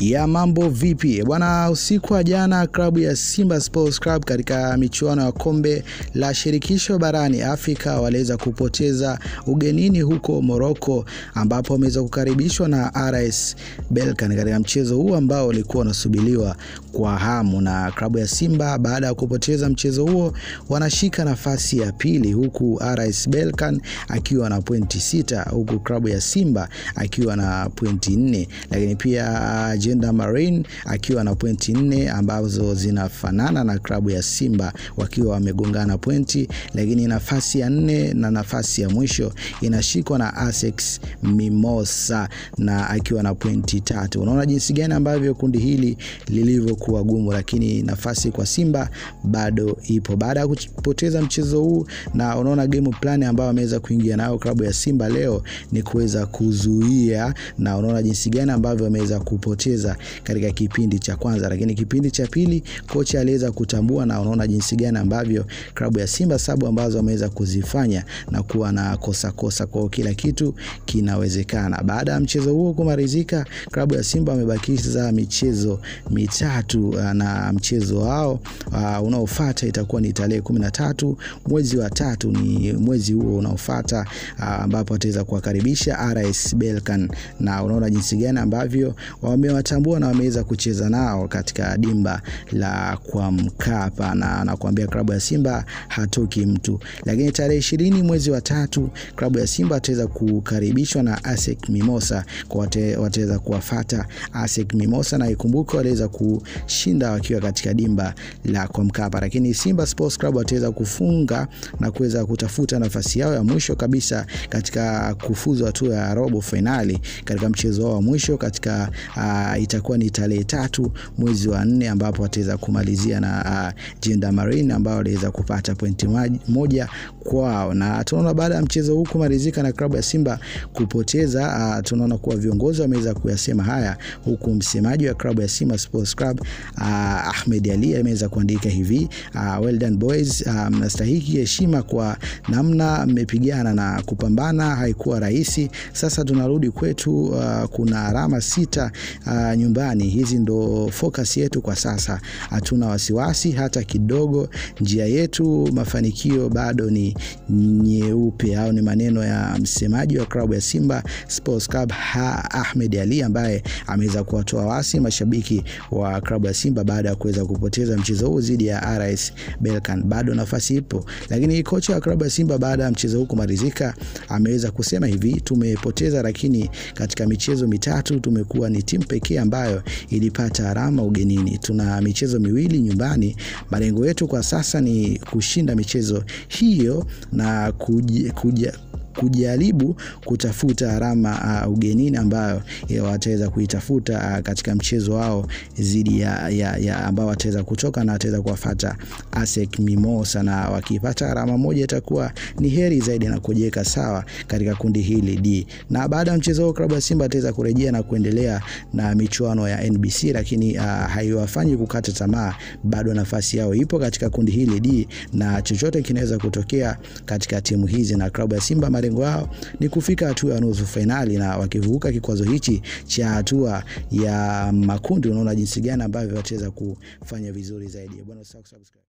ya mambo vipi bwana? Usiku wa jana klabu ya Simba Sports Club katika michuano ya kombe la shirikisho barani Afrika waliweza kupoteza ugenini huko Morocco, ambapo wameweza kukaribishwa na RS Berkane katika mchezo huu ambao ulikuwa unasubiliwa kwa hamu. Na klabu ya Simba baada ya kupoteza mchezo huo wanashika nafasi ya pili, huku RS Berkane akiwa na pointi sita, huku klabu ya Simba akiwa na pointi nne, lakini pia Jenda Marine akiwa na pointi nne ambazo zinafanana na klabu ya Simba wakiwa wamegongana pointi, lakini nafasi ya nne na nafasi ya mwisho inashikwa na Asex Mimosa na akiwa na pointi tatu. Unaona jinsi gani ambavyo kundi hili lilivyokuwa gumu, lakini nafasi kwa Simba bado ipo baada ya kupoteza mchezo huu, na unaona game plan ambayo ameweza kuingia nayo klabu ya Simba leo ni kuweza kuzuia, na unaona jinsi gani ambavyo ameweza kupoteza katika kipindi cha kwanza, lakini kipindi cha pili kocha aliweza kutambua, na unaona jinsi gani ambavyo klabu ya Simba sabu ambazo ameweza kuzifanya na kuwa na kosa kosa, kwa kila kitu kinawezekana. Baada ya mchezo huo kumalizika, klabu ya Simba wamebakiza michezo mitatu na mchezo wao uh, unaofuata itakuwa ni tarehe kumi na tatu mwezi wa tatu, ni mwezi huo unaofuata uh, ambapo wataweza kuwakaribisha RS Belkan, na unaona jinsi gani ambavyo wamewatambua na wameweza kucheza nao katika dimba la kwa Mkapa, na anakuambia klabu ya Simba hatoki mtu. Lakini tarehe ishirini mwezi wa tatu klabu ya Simba ataweza kukaribishwa na ASEC Mimosa, kwa wataweza kuwafata ASEC Mimosa, na ikumbuke waliweza kushinda wakiwa katika dimba la kwa Mkapa, lakini Simba Sports Club wataweza kufunga na kuweza kutafuta nafasi yao ya mwisho kabisa katika kufuzu hatua ya robo fainali katika mchezo wao wa mwisho katika uh, itakuwa ni tarehe tatu mwezi wa nne ambapo wataweza kumalizia na uh, Jenda Marine ambao waliweza kupata pointi moja kwao, na tunaona baada ya mchezo huu kumalizika na klabu ya Simba kupoteza uh, tunaona kuwa viongozi wameweza kuyasema haya, huku msemaji wa klabu ya Simba Sports Club uh, Ahmed Ali ameweza kuandika hivi uh, well done boys, mnastahiki uh, heshima kwa namna mmepigana na kupambana, haikuwa rahisi. Sasa tunarudi kwetu, uh, kuna alama sita uh, nyumbani. Hizi ndo focus yetu kwa sasa, hatuna wasiwasi hata kidogo. Njia yetu mafanikio bado ni nyeupe, au ni maneno ya msemaji wa klabu ya Simba Sports Club ha, Ahmed Ali ambaye ameweza kuwatoa wasi mashabiki wa klabu ya Simba baada ya kuweza kupoteza mchezo huu dhidi ya RS Berkane. Bado nafasi ipo, lakini kocha wa klabu ya Simba baada ya mchezo huu kumalizika ameweza kusema hivi, tumepoteza, lakini katika michezo mitatu tumekuwa ni timu pekee ambayo ilipata alama ugenini. Tuna michezo miwili nyumbani. Malengo yetu kwa sasa ni kushinda michezo hiyo na kuja, kuja kujaribu kutafuta alama uh, ugenini ambayo wataweza kuitafuta uh, katika mchezo wao dhidi ya, ya, ya ambao wataweza kutoka na wataweza kuwafata ASEC Mimosa, na wakipata alama moja itakuwa ni heri zaidi na kujeka sawa katika kundi hili D. Na baada ya mchezo huo klabu ya Simba ataweza kurejea na kuendelea na michuano ya NBC, lakini uh, haiwafanyi kukata tamaa, bado nafasi yao ipo katika kundi hili D, na chochote kinaweza kutokea katika timu hizi, na klabu ya Simba malengo yao ni kufika hatua ya nusu fainali, na wakivuka kikwazo hichi cha hatua ya makundi, unaona jinsi gani ambavyo wataweza kufanya vizuri zaidi. Bwana